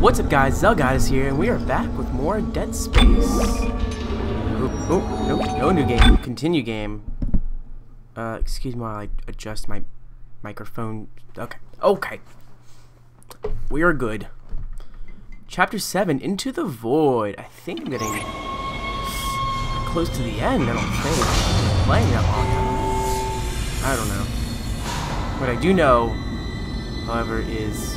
What's up guys, Xelgodis here, and we are back with more Dead Space. Oh, oh, no, no new game. Continue game. Uh, excuse me while I adjust my microphone. Okay, okay. We are good. Chapter 7, Into the Void. I think I'm getting close to the end, I don't think. Playing that long. I don't know. What I do know, however, is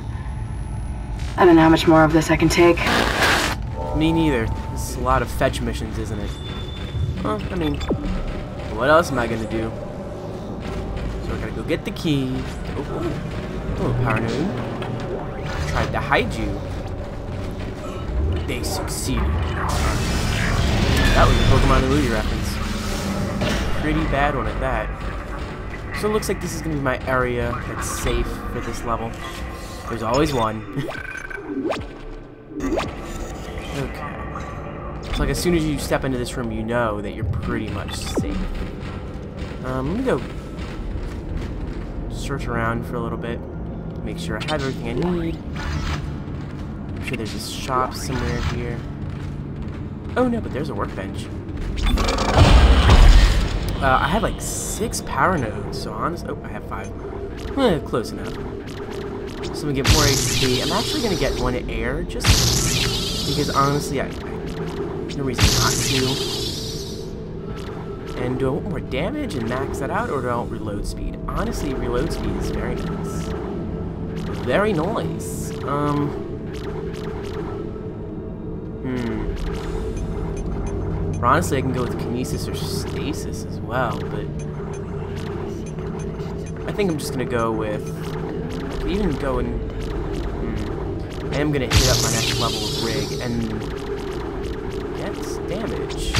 I don't know how much more of this I can take. Me neither. This is a lot of fetch missions, isn't it? Well, I mean, what else am I gonna do? So I gotta go get the key. Oh, oh, oh power noon. Tried to hide you. They succeeded. That was a Pokemon movie reference. Pretty bad one at that. So it looks like this is gonna be my area that's safe for this level. There's always one. Okay. It's like as soon as you step into this room, you know that you're pretty much safe. Um, let me go search around for a little bit. Make sure I have everything I need. I'm sure there's a shop somewhere here. Oh no, but there's a workbench. Uh, I have like six power nodes, so honest. Oh, I have five. Eh, close enough. So we get more HP. I'm actually gonna get one air just because honestly, I, I no reason not to. And do I want more damage and max that out, or do I want reload speed? Honestly, reload speed is very nice. Very nice. Um. Hmm. Or honestly, I can go with kinesis or stasis as well, but I think I'm just gonna go with even go and hmm, I am gonna hit up my next level of rig and get damage.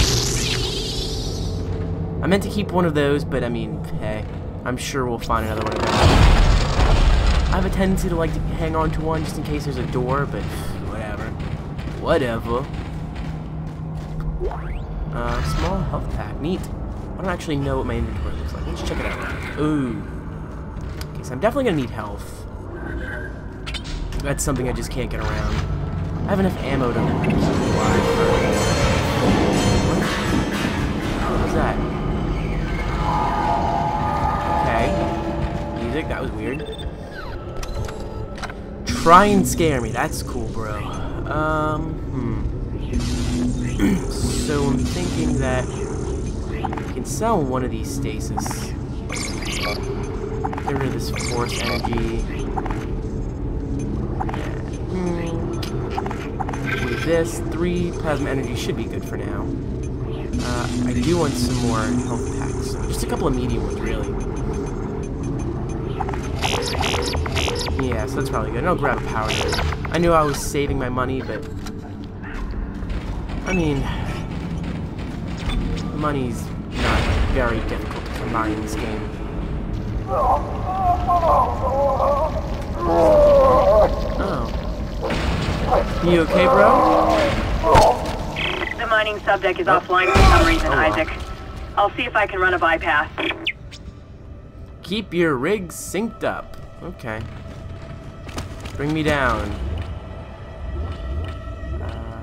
I meant to keep one of those, but I mean, hey, I'm sure we'll find another one of. I have a tendency to like to hang on to one just in case there's a door, but whatever. Whatever. Uh, small health pack. Neat. I don't actually know what my inventory looks like. Let's check it out. Ooh. Okay, so I'm definitely gonna need health. That's something I just can't get around. I have enough ammo to survive. What was that? Okay. Music, that was weird. Try and scare me. That's cool, bro. Um, hmm. so I'm thinking that I can sell one of these stasis. Get rid of this force energy. This, three plasma energy should be good for now. Uh, I do want some more health packs. Just a couple of medium ones, really. Yeah, so that's probably good. And I'll grab a power node. I knew I was saving my money, but... I mean... Money's not very difficult to combine in this game. Oh. You okay, bro? The mining subdeck is offline for some reason, Isaac. I'll see if I can run a bypass. Keep your rig synced up. Okay. Bring me down. Uh,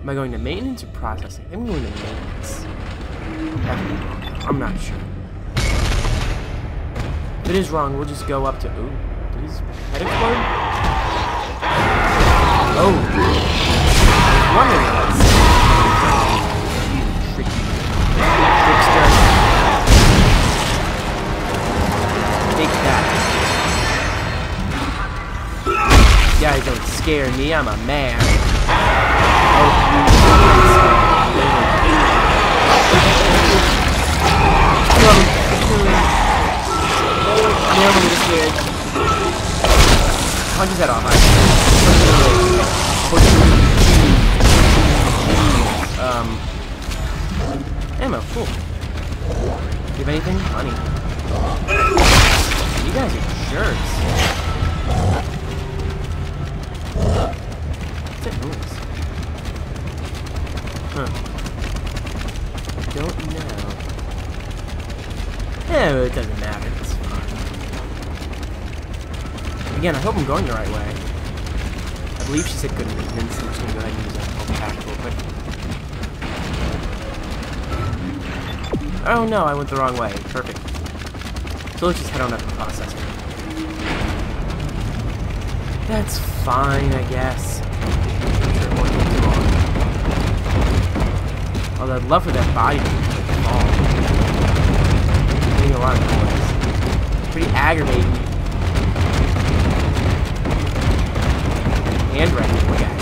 am I going to maintenance or processing? I'm going to maintenance. I'm not sure. If it is wrong, we'll just go up to... Ooh, did his head explode? Oh. Wondering about Tricky. Take that. Guys don't scare me, I'm a man. Oh, I'm a little scared. punch his head off. Alright. Um. Ammo, cool. You anything? Money. You guys are jerks. What's that noise? Huh. Don't know. Yeah, it doesn't matter. It's fine. Again, I hope I'm going the right way. Believe she said good maintenance, so I'm just gonna go ahead and use whole pack real quick. Oh no, I went the wrong way. Perfect. So let's just head on up to the processor. That's fine, I guess. Although I'd love for that body to fall. A lot of noise. Pretty aggravating. Handwriting, look at it.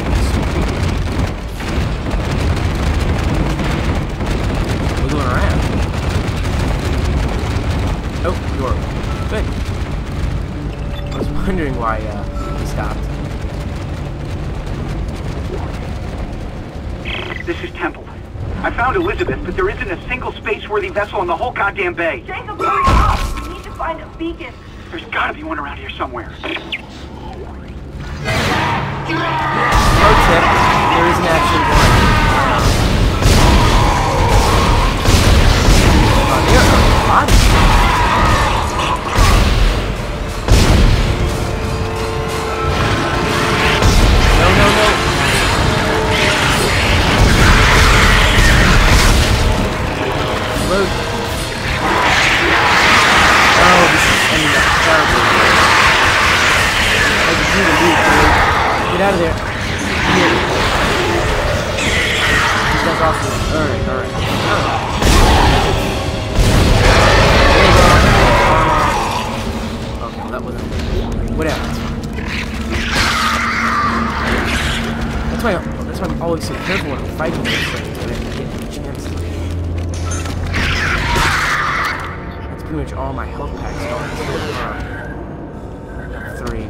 Wiggling around. Oh, door. Good. I was wondering why uh, he stopped. This is Temple. I found Elizabeth, but there isn't a single space-worthy vessel in the whole goddamn bay. Jacob, hurry up! We need to find a beacon. There's gotta be one around here somewhere. Is an action That's why, that's why I'm always so careful when I'm fighting these things. Chance. That's pretty much all my health packs gone. Uh, three.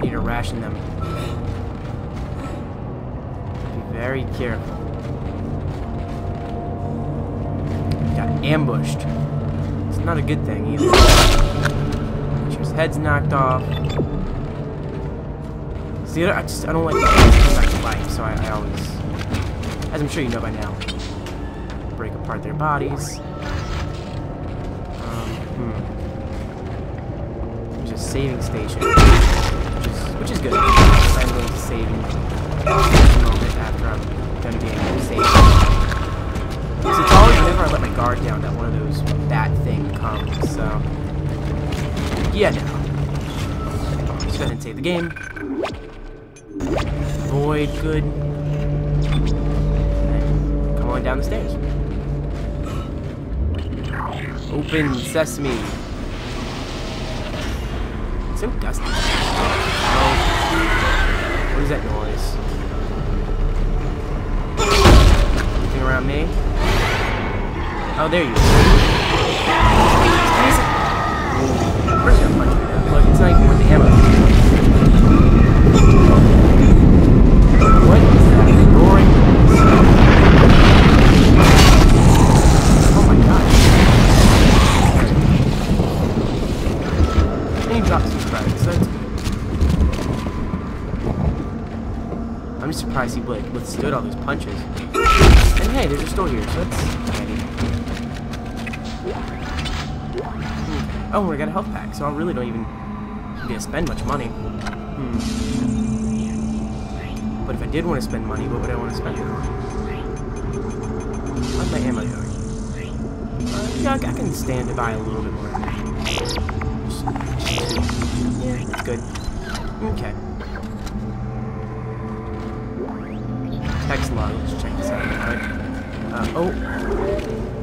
Need to ration them. Be very careful. Got ambushed. It's not a good thing either. His head's knocked off. See, I just I don't like coming back to life, so I, I always, as I'm sure you know by now, break apart their bodies. Um, hmm. There's a saving station, which is which is good. I'm going to save in a moment after I'm done being saved. So it's always whenever I let my guard down that one of those bat thing comes. So yeah, no. Just go ahead and save the game. Void, good. Come on down the stairs. Open sesame. It's so dusty. Oh. What is that noise? Anything around me? Oh, there you are. So I really don't even need to spend much money. Hmm. But if I did want to spend money, what would I want to spend it on? How's my ammo going? Uh, yeah, I can stand to buy a little bit more. Yeah, that's good. Okay. Text log. Let's check this out. Uh, oh.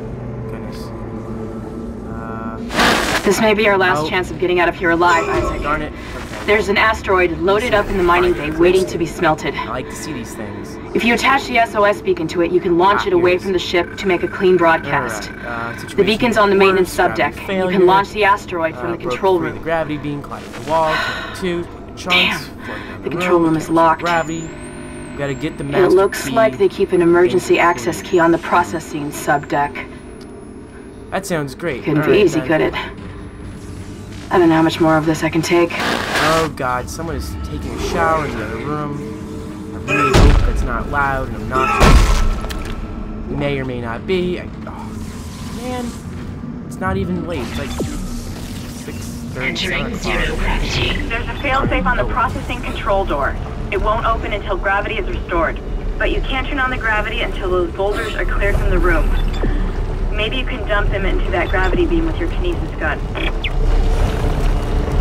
This may be our last Oh. chance of getting out of here alive, Isaac. darn it. Okay. There's an asteroid loaded up in the mining bay waiting to be smelted. I like to see these things. If you attach the SOS beacon to it, you can launch Ah, it away from the ship to make a clean broadcast. Alright, uh, The beacon's on the maintenance subdeck. You can launch the asteroid from uh, the control room. The gravity beam with the wall, two, chunks, Damn, down the control room is locked. Gravity. We gotta get the It looks key. like they keep an emergency access key on the processing subdeck. That sounds great. Couldn't be Alright, easy, could it? I don't know how much more of this I can take. Oh god, someone is taking a shower in the other room. I really hope that's not loud and obnoxious. May or may not be. I, oh, man, it's not even late. It's like six thirty, seven Entering zero gravity. There's a failsafe on the processing control door. It won't open until gravity is restored. But you can't turn on the gravity until those boulders are cleared from the room. Maybe you can dump them into that gravity beam with your kinesis gun.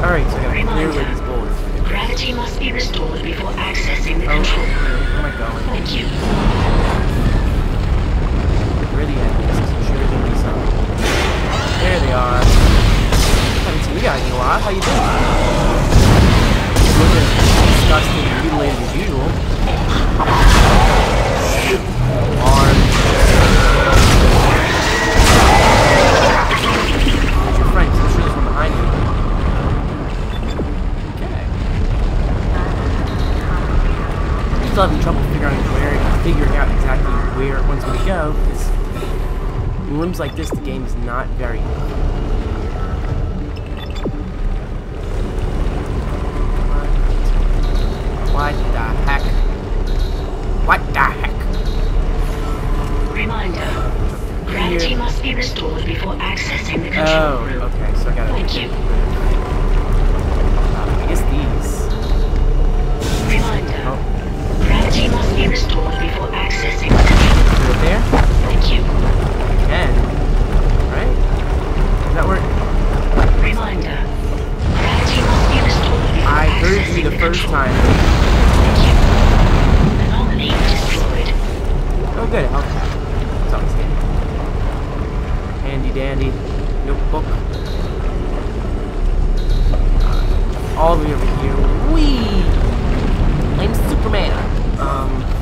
All right, so I gotta clear away these bullets. Gravity must be restored before accessing the Oh, control room. where am I going? Thank you. Here. must be restored before accessing the control Oh, room. okay. So I gotta. Thank you. I guess these. Reminder. Oh, Gravity must be restored before accessing the control room. there. Thank you. Can. Right? Does that work? Reminder. Gravity must be restored before I heard you the first control time. Thank you. Anomaly destroyed. Oh, good. Okay. It's always handy. Handy dandy notebook. All the way over here. Whee! I'm Superman. Um,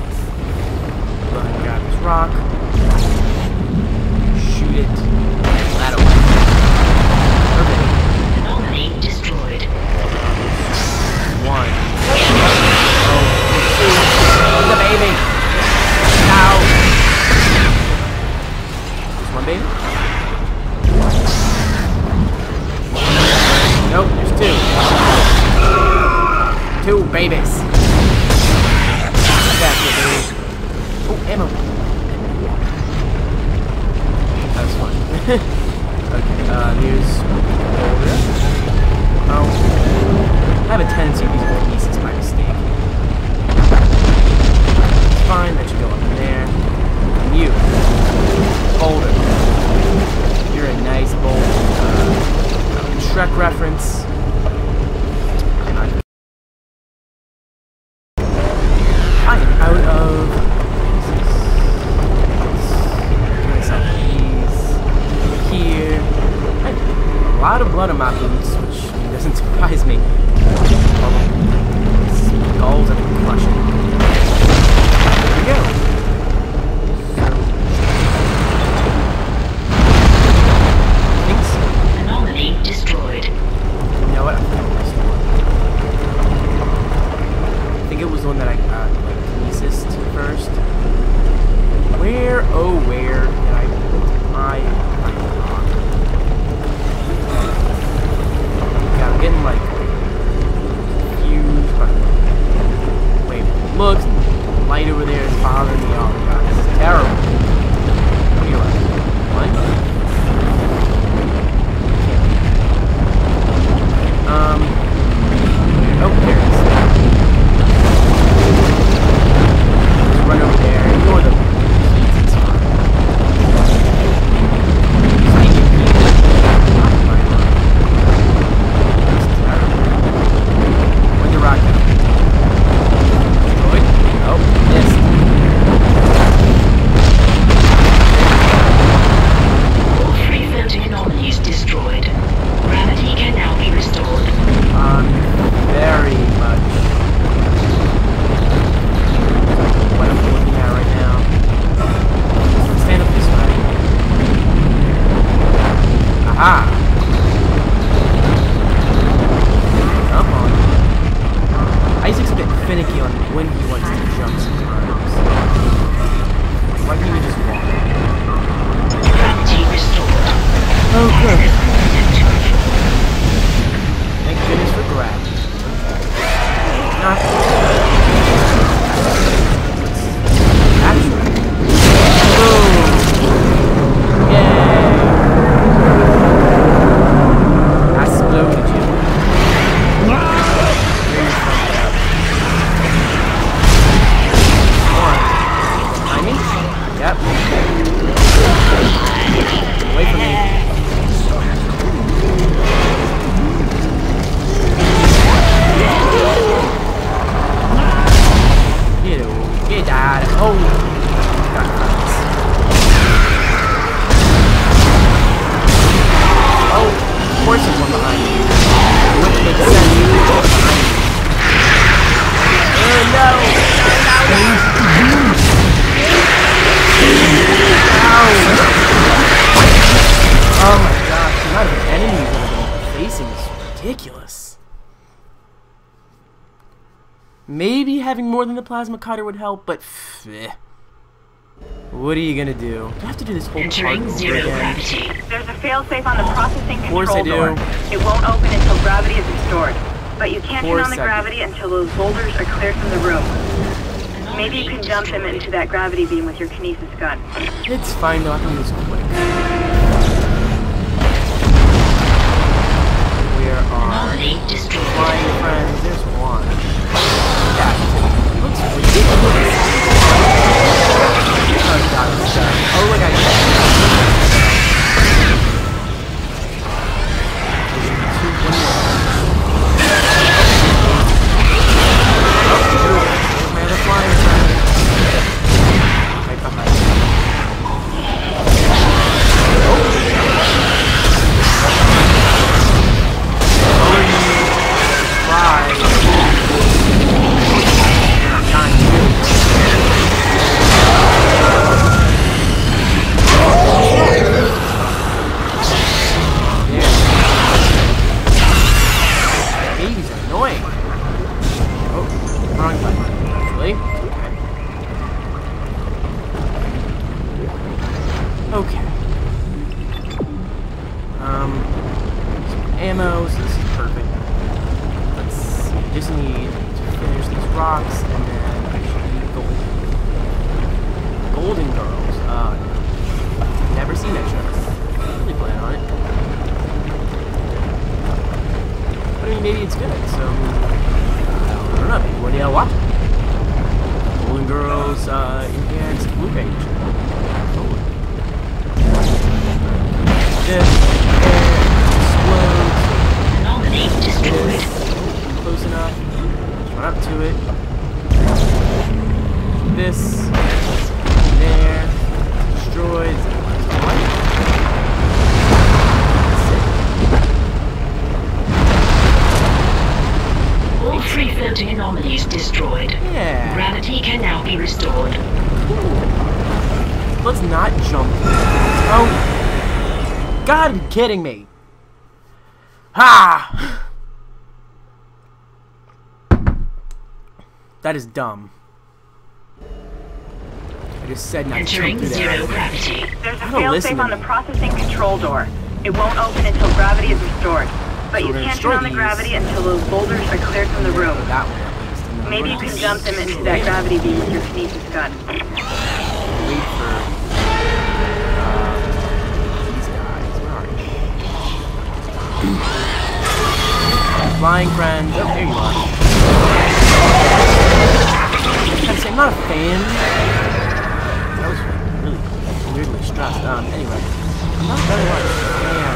was the one that I got like Kinesis first. Where, oh where, did I put my Python? Yeah, I'm getting like huge by the way looks. Light over there is bothering me. Oh my god, this is terrible. What? What? Um, more than the plasma cutter would help, but pfft. What are you gonna do? Do I have to do this whole part Entering zero again? gravity. There's a failsafe on the processing course I do. door. It won't open until gravity is restored. But you can't turn on the gravity until those boulders are cleared from the room. Maybe you can dump them into that gravity beam with your kinesis gun. It's fine though, I can do this quick. This, God, you're kidding me. Ha! That is dumb. I just said not to Entering through zero gravity. There's a I don't failsafe on the processing control door. It won't open until gravity is restored. But So you can't turn on the these. gravity until those boulders are cleared from the room. That one at least. and then Maybe you can gonna dump them into that gravity beam with your kinesis gun. wait for Flying friends. Oh, there you are. I'm saying, I'm not a fan. That was really weirdly stressed. Um, anyway, I'm not very much a fan.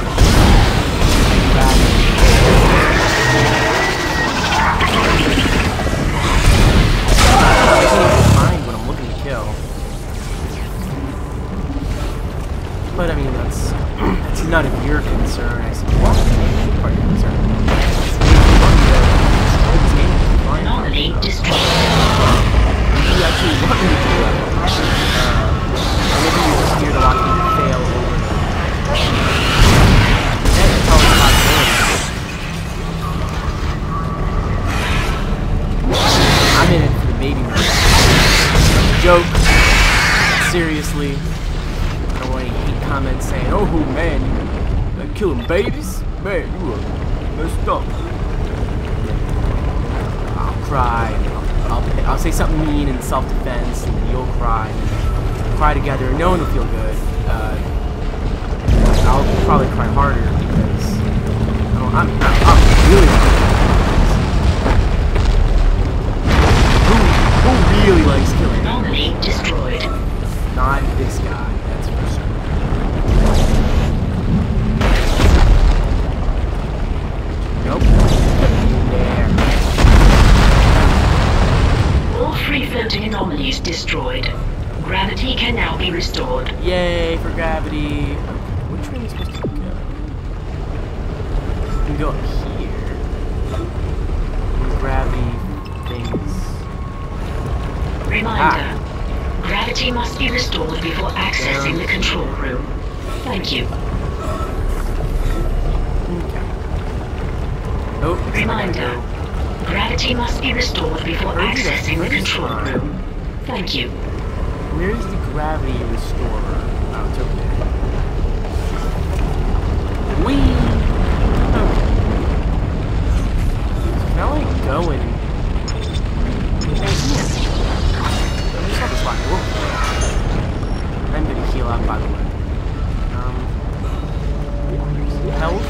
Find what I'm looking to kill. But I mean, that's that's none of your concern. I see. What? Part of your concern. want me to do. Uh, maybe you just to watch me fail over. That is probably. I'm in it for the baby room. Joke. Seriously. I don't want any hate comments saying, oh man, you killing babies? Man, you are messed up. I'll cry. I'll, I'll, say something mean in self-defense, and you'll cry. Cry together. No one will feel good. Uh, I'll probably cry harder because I don't, I'm, I'm, I'm really who, who really likes killing? Anomaly destroyed. Not this guy, that's for sure. Nope. Free floating anomalies destroyed. Gravity can now be restored. Yay for gravity. Which way are we supposed to go? We go up here. These gravity things. Reminder. Ah. Gravity must be restored before accessing the control room. Thank you. Okay. Oh, Reminder. Gravity must be restored before Where'd you go? accessing the control room. Thank you. Where's the gravity restorer? Oh, it's over there. Whee! Okay. So now I go and... Thank you. I just saw this lock. Whoa. I'm gonna heal up, by the way. Um... Health.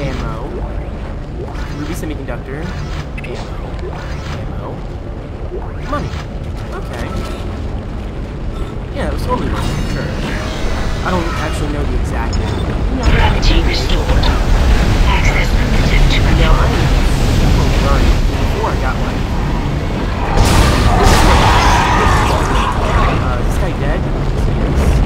Ammo. Ruby semiconductor. Ammo. Ammo. Money. Okay. Yeah, it was totally worth it, sure. I don't actually know the exact Gravity restored. Access permitted to Now control. I'm super running before I got like uh this guy dead? Yes.